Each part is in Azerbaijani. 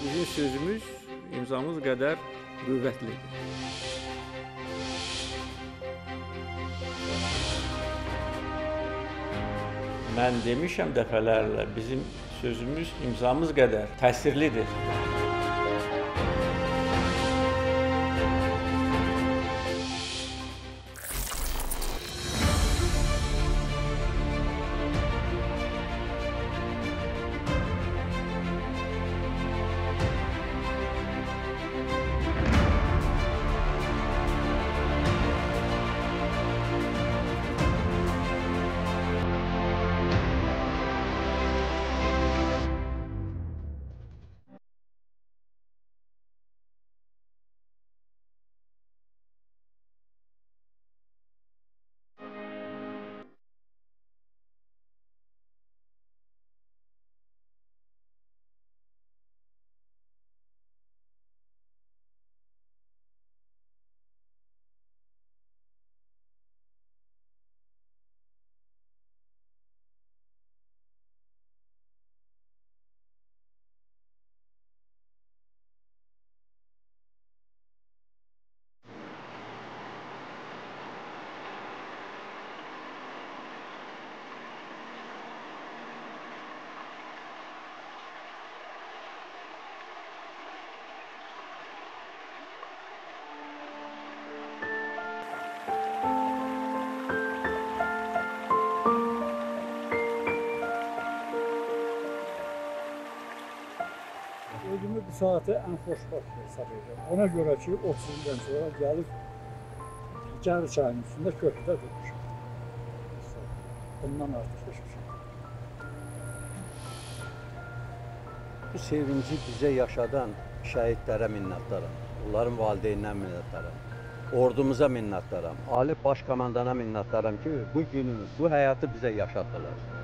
bizim sözümüz imzamız qədər qüvvətlidir. Mən demişəm dəfələrlə, bizim sözümüz imzamız qədər təsirlidir. Özümü bu saate en xoşbaxt hesab edirəm. Ona görə ki, 30 ildən sonra gəlib Gəl çayının üstündə köprüdə durmuşam. Bundan artıq şey. Bu sevinci bizə yaşadan şəhidlərə minnətdaram. Onların valideyninə minnətdaram. Ordumuza minnətdaram. Ali Baş komandana minnətdaram ki, bu günü, bu həyatı bizə yaşatdılar.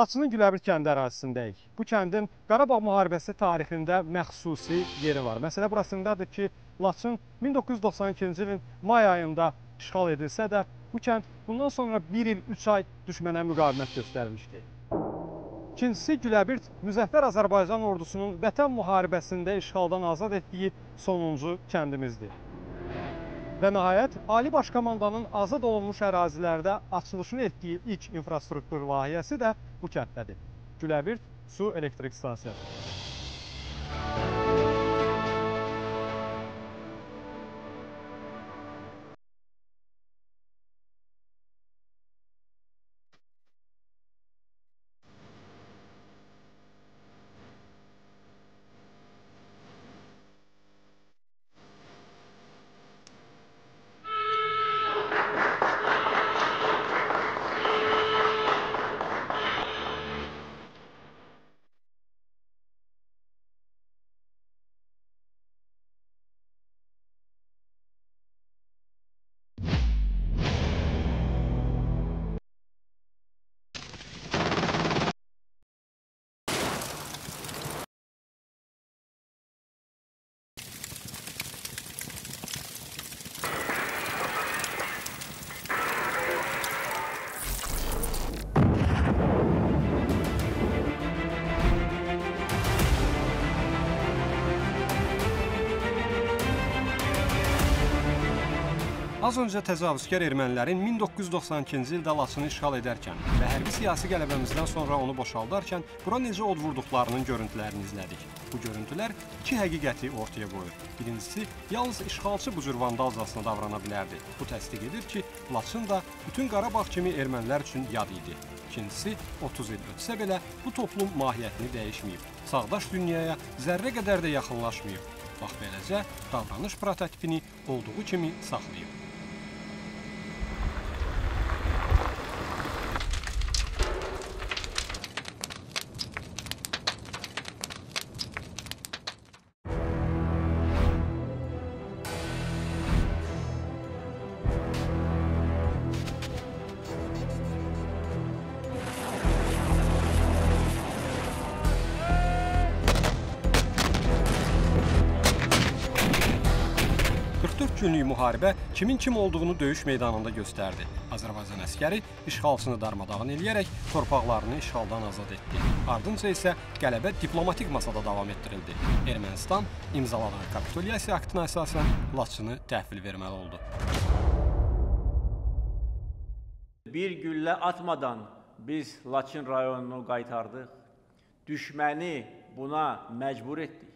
Laçının Güləbir kəndi ərazisindəyik. Bu kəndin Qarabağ müharibəsi tarixində məxsusi yeri var. Məsələ burasındadır ki, Laçın 1992-ci ilin may ayında işğal edilsə də, bu kənd bundan sonra 1 il 3 ay düşmənə müqavimət göstərmişdi. İkincisi Güləbirt Müzəffər Azərbaycan ordusunun Vətən müharibəsində işğaldan azad etdiyi sonuncu kəndimizdir. Və nəhayət, Ali Baş Komandanın azad olunmuş ərazilərdə açılışını etdiyi ilk infrastruktur layihəsi də bu kənddədir. Güləbirt su elektrik stansiyası. Az öncə təcavüzkar ermənilərin 1992-ci ildə Laçını işğal edərkən və hərbi siyasi qələbəmizdən sonra onu boşaldarkən bura necə od vurduqlarının görüntülərini izlədik. Bu görüntülər iki həqiqəti ortaya qoyur. Birincisi, yalnız işğalçı bu cür vandalcasına davrana bilərdi. Bu təsdiq edir ki, Laçın da bütün Qarabağ kimi ermənilər üçün yad idi. İkincisi, 30 il ötsə belə bu toplum mahiyyətini dəyişməyib. Sağdaş dünyaya zərrə qədər də yaxınlaşmayıb. Bax beləcə davranış prototipini olduğu kimi saxlayıb. Günlük müharibə kimin kim olduğunu döyüş meydanında göstərdi. Azərbaycan əskəri işğalçını darmadağın eləyərək torpaqlarını işğaldan azad etdi. Ardınca isə qələbə diplomatik masada davam etdirildi. Ermənistan imzaladığı kapitulyasiya aktına əsasən Laçını təhvil verməli oldu. Bir güllə atmadan biz Laçın rayonunu qaytardıq. Düşməni buna məcbur etdik.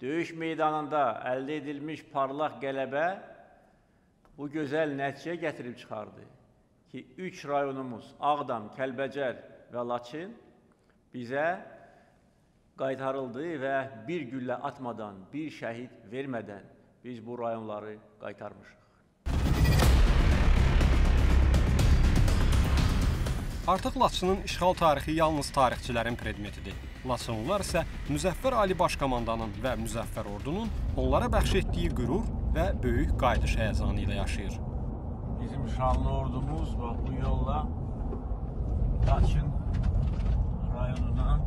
Döyüş meydanında əldə edilmiş parlaq qələbə bu gözəl nəticə gətirib çıxardı ki, üç rayonumuz Ağdam, Kəlbəcər və Laçın bizə qaytarıldı və bir güllə atmadan, bir şəhid vermədən biz bu rayonları qaytarmışıq. Artıq Laçının işğal tarixi yalnız tarixçilərin predmetidir. Laçınlılar isə Müzəffər Ali Başkomandanın və Müzəffər Ordunun onlara bəxş etdiyi qürur və böyük qayıdış həyəcanı ilə yaşayır. Bizim şanlı ordumuz bu yolla Laçın rayonuna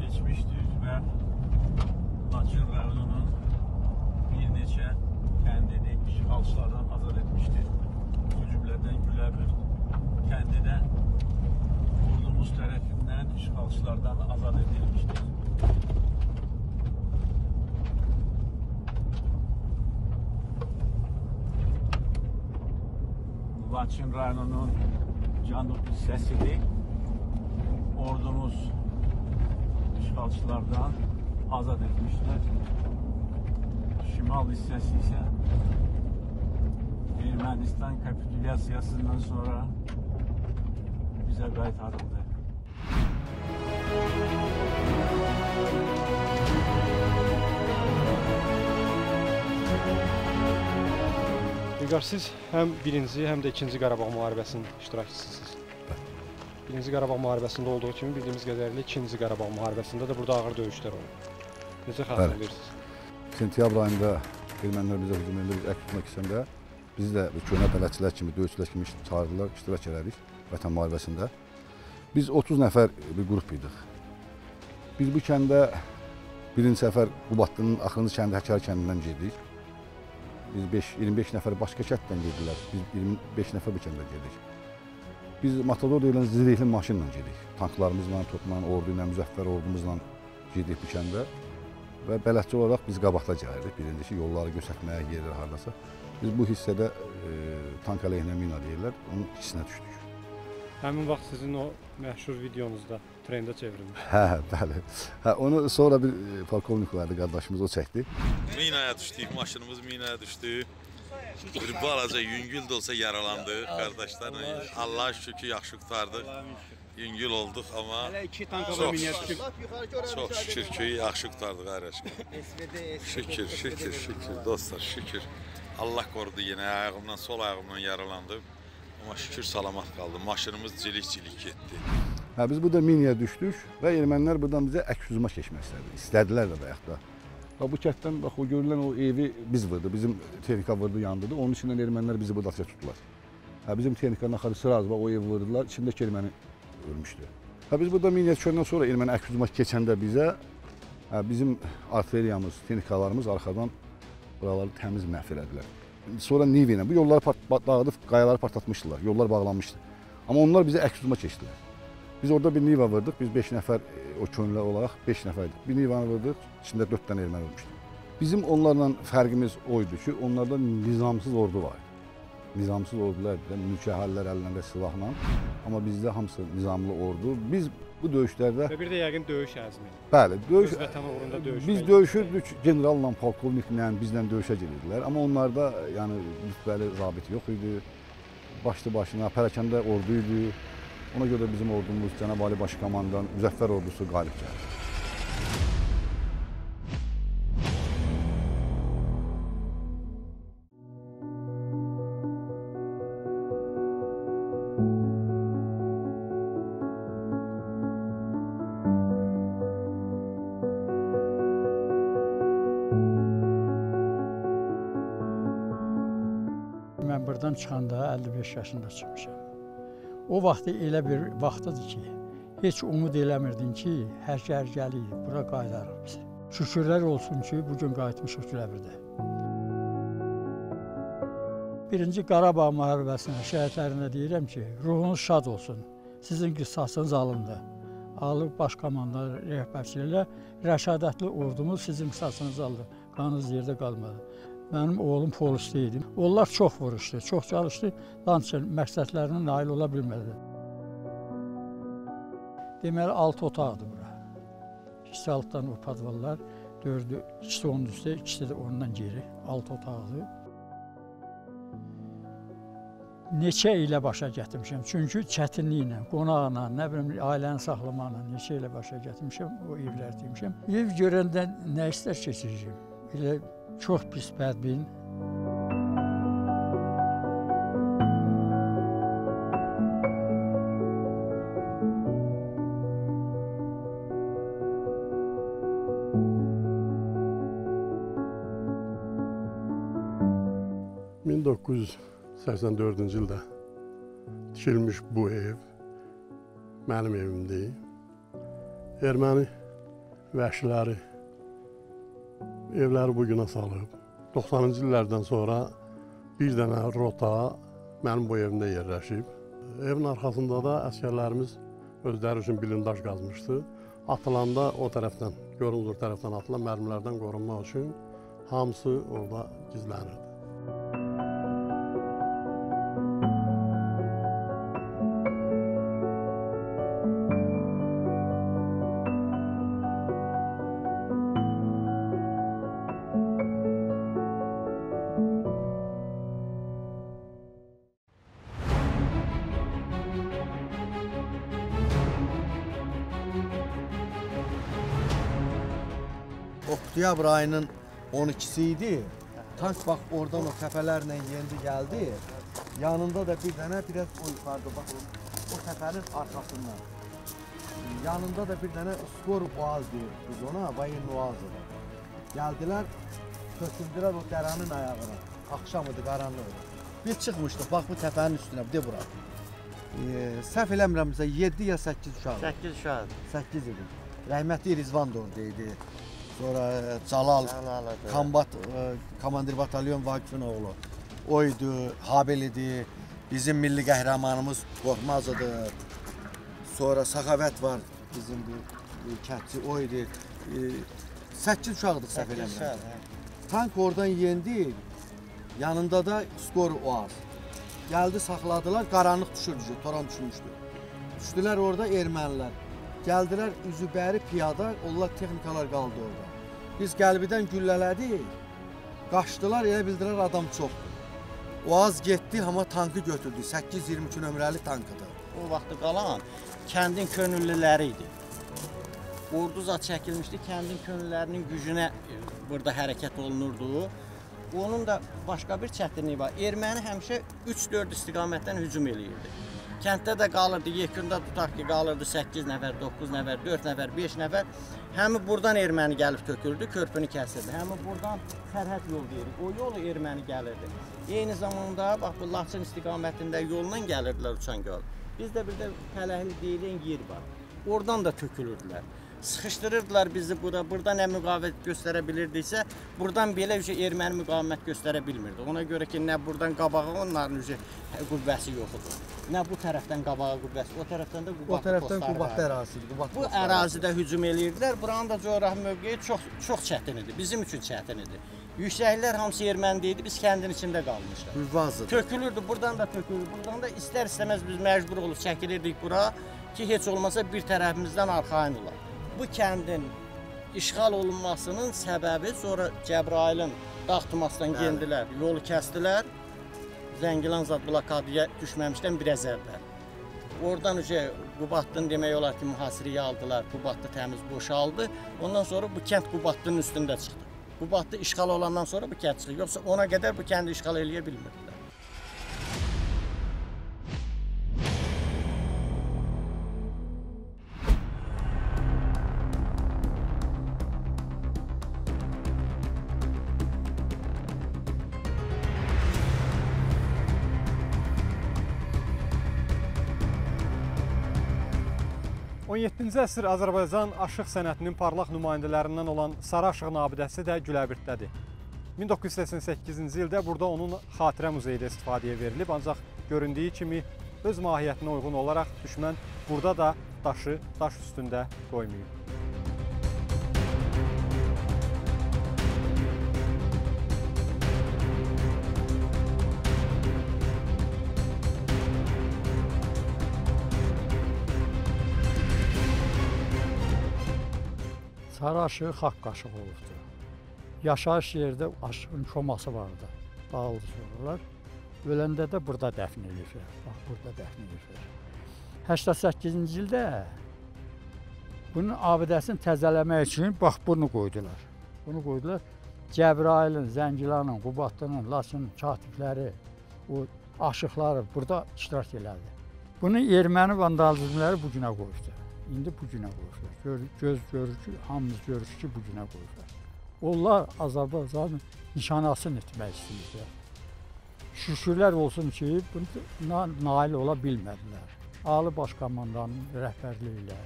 geçmiştir ve Laçın rayonunun bir neçə kəndini işğalçılardan azad etmiştir. Bu cümlədən Güləbir kəndi ordumuz tərəfindən işğalçılardan azad edilmişdir. Laçın rayonunun cənub hissəsidir. Ordumuz işğalçılardan azad etmişlər. Şimal hissəsi isə Ermənistan kapitulyasiyasından sonra bizə qaytarıldı. Vüqar siz həm birinci, həm də ikinci Qarabağ müharibəsinin iştirakçısınız. Birinci Qarabağ müharibəsində olduğu kimi bildiyimiz qədərilə ikinci Qarabağ müharibəsində də burada ağır döyüşlər olub. Necə xatırlayırsınız? sentyabr ayında ermənilər bizə hücum edib, biz əks tutmaq istəndə bizi də köhnə bələdçilər kimi, döyüşçülər kimi çağırdılar, iştirak elədik Vətən müharibəsində. Biz 30 nəfər bir qrup idik. Biz bu kəndə birinci səfər Qubadlının axırıncı kəndi Həkər kəndindən getdik. Biz 5 25 nəfər başqa kənddən gedilər. Biz 25 nəfər bu kəndə getdik. Biz Matador deyilən zirehli maşınla gedik. Tanklarımızla, topla, ordu ilə, müzəffər ordumuzla gedik bu kəndə. Və bələdçi olaraq biz qabaqda gəlirdik. Birincisi yolları göstərməyə yerlər hardasa. Biz bu hissədə e, tank əleyhinə mina deyirlər, onun ikisinə düşdük. Həmin vaxt sizin o məşhur videonuzda trendə çevrilmiş. Hə, bəli. Hə, onu sonra bir e, polkovnik vardı qardaşımız o çəkdi. Minaya düşdük, maşınımız minaya düşdü. Bir balaca yüngül də olsa yaralandıq qardaşlarla. Allah şükür yaxşı qurtardıq. Yüngül olduq amma Çox- düşüb. çox şükür ki yaxşı qurtardıq qardaşım. Şükür, şükür, şükür dostlar, şükür. Allah qorudu yenə ayağımdan, sol ayağımdan yaralandım. Amma şükür salamat qaldım. Maşınımız cilik-cilik getdi. Hə, biz burada minaya düşdük və ermənilər buradan bizə əks hücuma keçmək istədi. İstədilər də bayaq da. Və bu kənddən bax o görülən o evi biz vurdu. Bizim texnika vurdu, yandırdı. Onun içindən ermənilər bizi burada tutdular. Hə, bizim texnikanın axarı sıraz bax o evi vurdular. İçindəki erməni ölmüşdü. Hə, biz burada minaya düşəndən sonra erməni əks hücuma keçəndə bizə hə, bizim artilleriyamız, texnikalarımız arxadan buraları təmiz məhv elədilər. Sonra Nivi ilə bu yolları part dağıdıb qayaları partlatmışdılar. Yollar bağlanmışdı. Amma onlar bizə əks hücuma keçdilər. Biz orada bir Niva vurduk. Biz 5 nəfər e, o könüllü olaraq 5 nəfərdik. Bir Nivanı vurduq. İçində 4 dənə erməni ölmüşdü. Bizim onlarla fərqimiz oydu ki, onlarda nizamsız ordu var. Nizamsız ordular, də mülki əhalilər əllərində silahla. Amma bizdə hamısı nizamlı ordu. Biz bu döyüşlərdə Və bir də yəqin döyüş əzmi. bəli, döyüş Öz vətəni uğrunda döyüşmək. biz döyüşürdük generalla, polkovniklə, bizlə döyüşə gedirdilər. Amma onlarda yəni rütbəli zabit yox idi. Başlı başına pərakəndə ordu idi. Ona görə bizim ordumuz Cənab Ali Baş Komandan Müzəffər ordusu qalib gəldi. O vaxt elə bir vaxtıdır ki, heç umud eləmirdin ki, hər şəhər gəlir, bura qayıdarıq biz. Şükürlər olsun ki, bu gün qayıtmışıq Güləbirdə. Birinci Qarabağ müharibəsinə şəhidlərinə deyirəm ki, ruhunuz şad olsun. Sizin qisasınız alındı. Ali Baş Komandan rəhbərçiliyi ilə rəşadətli ordumuz sizin qisasınızı aldı. Qanınız yerdə qalmadı. Mənim oğlum polisdə idi. Onlar çox vuruşdu, çox çalışdı, lakin məqsədlərinə nail ola bilmədi. Deməli 6 otaqdır bura. İkisi altdan o podvallar, dördü, ikisi onun üstə, ikisi də ondan geri. 6 otaqdır. Neçə ilə başa gətirmişəm. Çünki çətinliklə, qonaqla, nə bilim, ailəni saxlamaqla neçə ilə başa gətirmişəm, o evlər demişəm. Ev görəndə nə istər keçirəcəm. Elə çox pis bədbin. Hı. 1984-cü ildə tikilmiş bu ev mənim evimdir. Erməni vəhşiləri evləri bu günə salıb. 90-cı illərdən sonra bir dənə rota mənim bu evimdə yerləşib. Evin arxasında da əskərlərimiz özləri üçün blindaj qazmışdı. Atılanda o tərəfdən, görünür tərəfdən atılan mərmilərdən qorunmaq üçün hamısı orada gizlənirdi. Oktyabr ayının 12'si idi. Tank bak oradan o tepelerle yendi geldi. Yanında da bir tane biraz o yukarıda bak o, o tepenin arkasından. Yanında da bir tane skor boğaz diyor biz ona bayın boğazı. Geldiler töküldüler o derenin ayağına. Akşam idi karanlık. Biz çıkmıştık bak bu tepenin üstüne bir de bura. Ee, səhv eləmirəmsə 7 ya 8 uşaq. 8 uşaq. 8 idi. Rəhmətli Rizvan da oradaydı. Sonra e, Cəlalıdır. Kombat, e, Komandir Batalyon Vaqifin oğlu. O idi, Habil idi. Bizim milli qəhrəmanımız Qorxmaz idi. Sonra Səxavət var bizim bu kətçi o idi. E, 8 uşaqdıq səhv eləmirəm. Tank oradan yendi. Yanında da skor oaz. Geldi saxladılar, qaranlıq düşürdü, toran düşmüşdü. Düşdülər orada ermənilər. Gəldilər üzü bəri piyada, onlar texnikalar qaldı orada. Biz qəlbidən güllələdik. Qaçdılar, elə bildilər adam çoxdur. Oaz getdi, amma tankı götürdü. 822 nömrəli tankıdır. O vaxtı qalan kəndin könüllüləri idi. Orduza çəkilmişdi, kəndin könüllərinin gücünə e, burada hərəkət olunurdu. Onun da başqa bir çətinliyi var. Erməni həmişə 3-4 istiqamətdən hücum eləyirdi. Kənddə də qalırdı, yekunda tutaq ki, qalırdı 8 nəfər, 9 nəfər, 4 nəfər, 5 nəfər. Həmi buradan erməni gəlib töküldü, körpünü kəsirdi. Həmi buradan sərhəd yol deyirik. O yol erməni gəlirdi. Eyni zamanda bax bu Laçın istiqamətində yolla gəlirdilər Uçangöl. Bizdə bir də Pələhli deyilən yer var. Oradan da tökülürdülər. Sıxışdırırdılar bizi bura. Burada nə müqavimət göstərə bilirdiksə, buradan belə ücə erməni müqavimət göstərə bilmirdi. Ona görə ki, nə buradan qabağa onların ücə qüvvəsi yox idi. Nə bu tərəfdən qabağa qüvvəsi, o tərəfdən də O qüvvəsi tərəfdən Qubadlı ərazisidir. Qubadlı Bu ərazidə hücum eləyirdilər. Buranın da coğrafi mövqeyi çox çox çətin idi. Bizim üçün çətin idi. Yüksəklər hamısı erməni idi. Biz kəndin içində qalmışdıq. Hüvvazdır. Tökülürdü, buradan da tökülürdü. Buradan da istər-istəməz biz məcbur olub çəkilirdik bura ki, heç olmasa bir tərəfimizdən arxayın olaq. Bu kəndin işğal olunmasının səbəbi sonra Cəbrayılın dağ tumasından gəldilər, yolu kəsdilər. Zəngilan zad blokadaya düşməmişdən biraz əvvəl. Oradan öcə Qubadlını demək olar ki, mühasirəyə aldılar. Qubadlı təmiz boşaldı. Ondan sonra bu kənd Qubadlının üstündə çıxdı. Qubadlı işğal olandan sonra bu kənd çıxdı. Yoxsa ona qədər bu kəndi işğal eləyə bilmirdilər. 17-ci əsr Azərbaycan aşıq sənətinin parlaq nümayəndələrindən olan Sarı Aşığın abidəsi də Güləbirdədir. 1988-ci ildə burada onun xatirə muzeyi də istifadəyə verilib, ancaq göründüyü kimi öz mahiyyətinə uyğun olaraq düşmən burada da daşı daş üstündə qoymayıb. Sarı aşığı xalq qaşığı olubdu. Yaşayış yerdə aşığın koması vardı. Dağıldı sonralar. Öləndə də burada dəfn ediliblər. Bax, burada dəfn ediliblər. 88-ci ildə bunun abidəsini təzələmək üçün bax bunu qoydular. Bunu qoydular. Cəbrayilin, Zəngilanın, Qubatlının, Laçının katibləri, o aşıqları burada iştirak elədi. Bunu erməni vandalizmləri bu günə qoyubdu. İndi bu günə qoyublar. Gör, göz görür ki, hamımız görürük ki, bu günə qoyublar. Onlar Azərbaycanın nişanasını etmək istəyirlər. Şükürlər olsun ki, buna nail ola bilmədilər. Ali Baş Komandanın rəhbərliyi ilə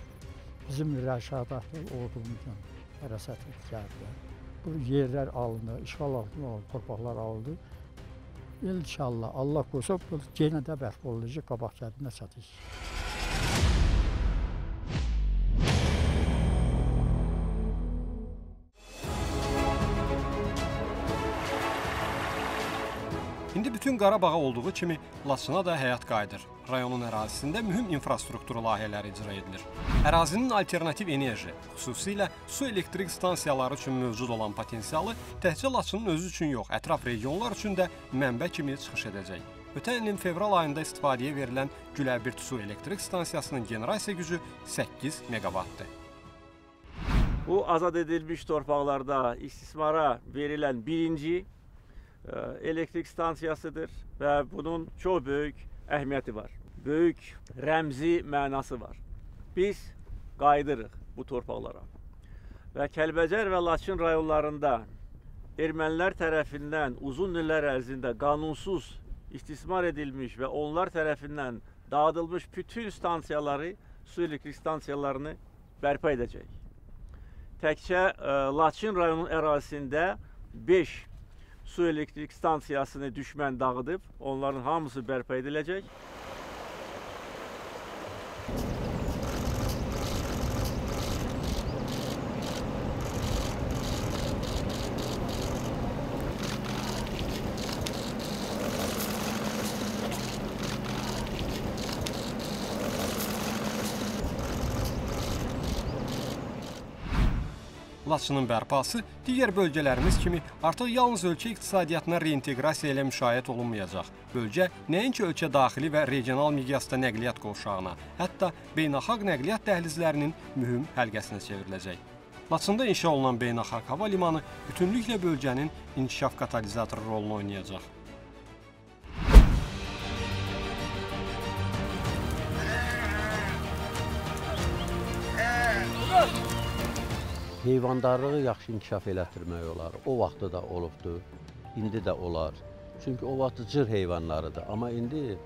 bizim Rəşadatlı ordumuzun hərəsət etdilər. Bu yerlər alındı, işğal altına alındı, torpaqlar alındı. İnşallah Allah qoysa yenə də bərpa olacaq, qabaq kəndinə çatacaq. İndi bütün Qarabağa olduğu kimi Laçına da həyat qayıdır. Rayonun ərazisində mühüm infrastruktur layihələri icra edilir. Ərazinin alternativ enerji, xüsusilə su elektrik stansiyaları üçün mövcud olan potensialı təkcə Laçının özü üçün yox, ətraf regionlar üçün də mənbə kimi çıxış edəcək. Ötən ilin fevral ayında istifadəyə verilən Güləbirt su elektrik stansiyasının generasiya gücü 8 meqavatdır. Bu azad edilmiş torpaqlarda istismara verilən birinci elektrik stansiyasıdır və bunun çox böyük əhəmiyyəti var. Böyük rəmzi mənası var. Biz qayıdırıq bu torpaqlara. Və Kəlbəcər və Laçın rayonlarında ermənilər tərəfindən uzun illər ərzində qanunsuz istismar edilmiş və onlar tərəfindən dağıdılmış bütün stansiyaları, su elektrik stansiyalarını bərpa edəcək. Təkcə ə, Laçın rayonunun ərazisində 5 su elektrik stansiyasını düşmən dağıdıb, onların hamısı bərpa ediləcək. Laçının bərpası digər bölgələrimiz kimi artıq yalnız ölkə iqtisadiyyatına reinteqrasiya ilə müşayiət olunmayacaq. Bölgə nəinki ölkə daxili və regional miqyasda nəqliyyat qovşağına, hətta beynəlxalq nəqliyyat dəhlizlərinin mühüm həlqəsinə çevriləcək. Laçında inşa olunan beynəlxalq hava limanı bütünlüklə bölgənin inkişaf katalizatoru rolunu oynayacaq. Heyvandarlığı yaxşı inkişaf elətdirmək olar. O vaxtda da olubdu, indi də olar. Çünki o vaxt cır heyvanlarıdır. Amma indi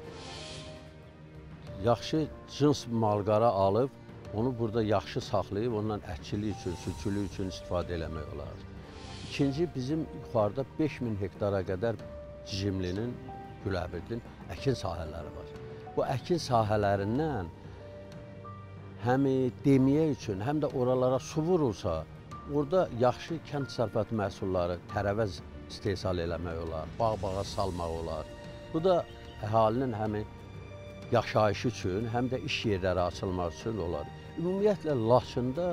yaxşı cins malqara alıb, onu burada yaxşı saxlayıb, ondan ətçilik üçün, südçülük üçün istifadə eləmək olar. İkinci, bizim yuxarıda 5000 hektara qədər Cicimlinin, Güləbirdin əkin sahələri var. Bu əkin sahələrindən həm demiyə üçün, həm də oralara su vurulsa, orada yaxşı kənd təsərrüfatı məhsulları, tərəvəz istehsal eləmək olar, bağ-bağa salmaq olar. Bu da əhalinin həm yaşayışı üçün, həm də iş yerləri açılmaq üçün olar. Ümumiyyətlə Laçında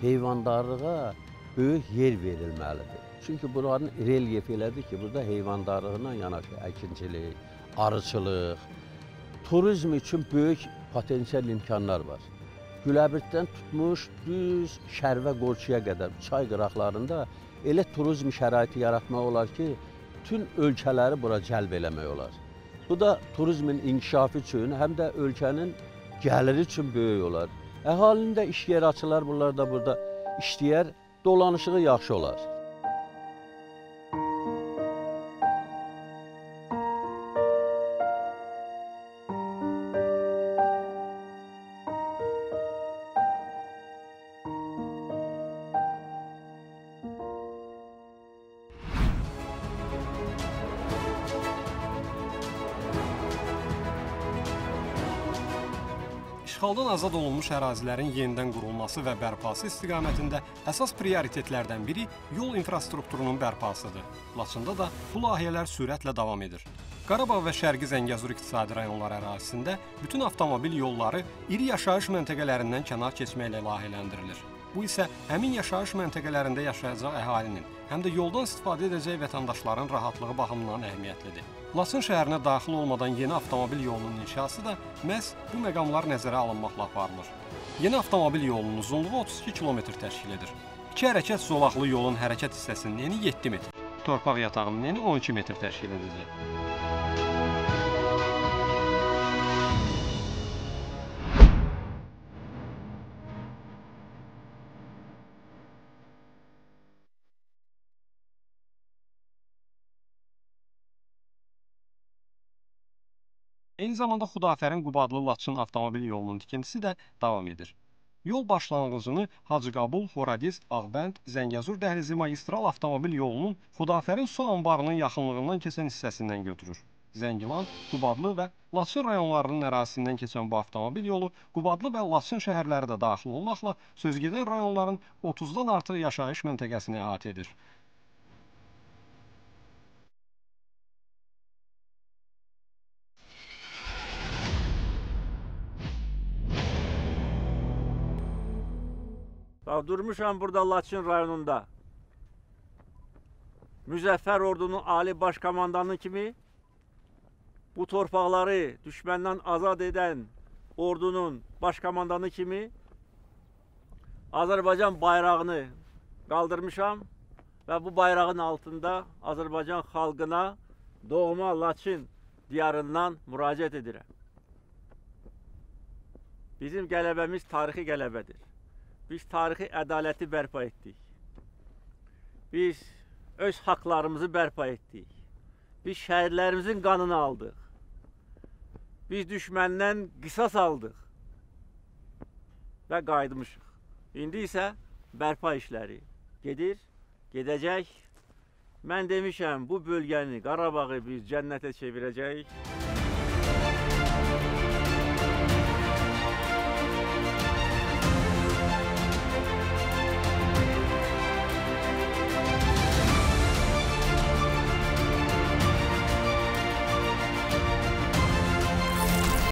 heyvandarlığa böyük yer verilməlidir. Çünki buranın relyefi elədir ki, burada heyvandarlıqla yanaşı əkinçilik, arıçılıq, turizm üçün böyük potensial imkanlar var. Güləbirddən tutmuş düz Şərvə Qorçuya qədər çay qıraqlarında elə turizm şəraiti yaratmaq olar ki, bütün ölkələri bura cəlb eləmək olar. Bu da turizmin inkişafı üçün, həm də ölkənin gəliri üçün böyük olar. Əhalinin də iş yeri açılar, bunlar da burada işləyər, dolanışığı yaxşı olar. İşğaldan azad olunmuş ərazilərin yenidən qurulması və bərpası istiqamətində əsas prioritetlərdən biri yol infrastrukturunun bərpasıdır. Laçında da bu layihələr sürətlə davam edir. Qarabağ və Şərqi Zəngəzur iqtisadi rayonları ərazisində bütün avtomobil yolları iri yaşayış məntəqələrindən kənar keçməklə layihələndirilir. Bu isə həmin yaşayış məntəqələrində yaşayacaq əhalinin, həm də yoldan istifadə edəcək vətəndaşların rahatlığı baxımından əhəmiyyətlidir. Laçın şəhərinə daxil olmadan yeni avtomobil yolunun inşası da məhz bu məqamlar nəzərə alınmaqla aparılır. Yeni avtomobil yolunun uzunluğu 32 km təşkil edir. İki hərəkət zolaqlı yolun hərəkət hissəsinin eni 7 metr, torpaq yatağının eni 12 metr təşkil edəcək. Eyni zamanda Xudafərin Qubadlı Laçın avtomobil yolunun tikintisi də davam edir. Yol başlanğıcını Hacıqabul, Horadiz, Ağbənd, Zəngəzur dəhlizi magistral avtomobil yolunun Xudafərin su anbarının yaxınlığından keçən hissəsindən götürür. Zəngilan, Qubadlı və Laçın rayonlarının ərazisindən keçən bu avtomobil yolu Qubadlı və Laçın şəhərləri də daxil olmaqla sözgedən rayonların 30-dan artıq yaşayış məntəqəsini əhatə edir. Bax durmuşam burada Laçın rayonunda. Müzəffər ordunun ali baş komandanı kimi bu torpaqları düşməndən azad edən ordunun baş komandanı kimi Azərbaycan bayrağını qaldırmışam və bu bayrağın altında Azərbaycan xalqına doğma Laçın diyarından müraciət edirəm. Bizim qələbəmiz tarixi qələbədir. Biz tarixi ədaləti bərpa etdik. Biz öz haqlarımızı bərpa etdik. Biz şəhərlərimizin qanını aldıq. Biz düşməndən qisas aldıq və qayıtmışıq. İndi isə bərpa işləri gedir, gedəcək. Mən demişəm bu bölgəni, Qarabağı biz cənnətə çevirəcəyik.